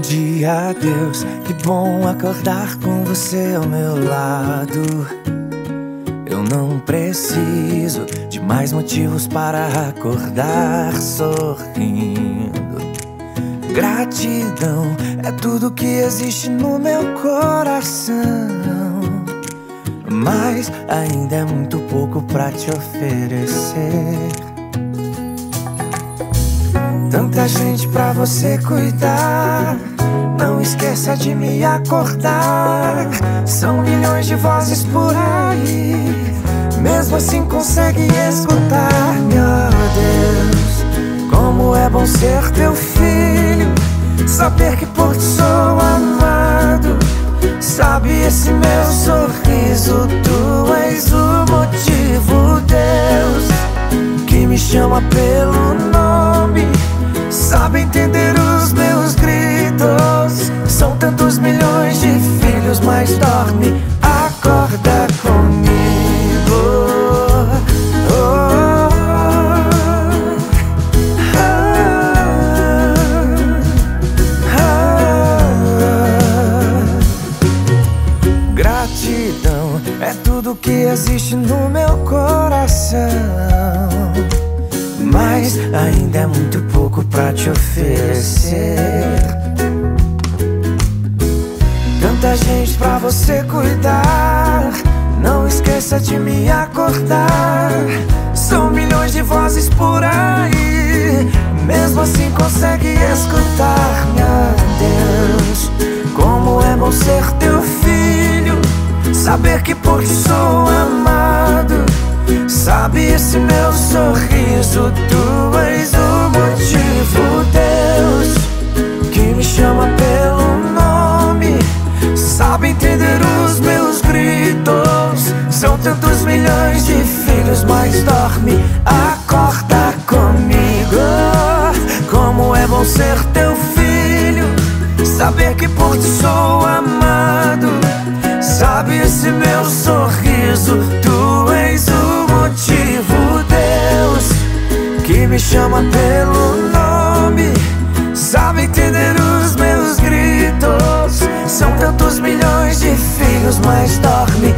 Bom dia, Deus. Que bom acordar com você ao meu lado. Eu não preciso de mais motivos para acordar sorrindo. Gratidão é tudo que existe no meu coração. Mas ainda é muito pouco para te oferecer. Tanta gente pra você cuidar. Não esqueça de me acordar. São milhões de vozes por aí. Mesmo assim consegue escutar, meu Deus. Como é bom ser teu filho. Saber que por ti sou amado. Sabe esse meu sorriso, tu és o motivo, Deus, que me chama pelo sabe entender os meus gritos. São tantos milhões de filhos, mas dorme, acorda comigo. Gratidão é tudo que existe no meu coração ainda é muito pouco pra te oferecer. Tanta gente pra você cuidar. Não esqueça de me acordar. São milhões de vozes por aí. Mesmo assim consegue escutar, meu Deus. Como é bom ser teu filho. Saber que por ti sou amado. Sabe esse meu sorriso, tu és o motivo, Deus, que me chama pelo nome. Sabe entender os meus gritos. São tantos milhões de filhos, mas dorme, acorda comigo. Como é bom ser teu filho, saber que por ti sou amado. Sabe esse meu sorriso, tu és o chama pelo nome. Sabe entender os meus gritos? São tantos milhões de filhos, mas dorme.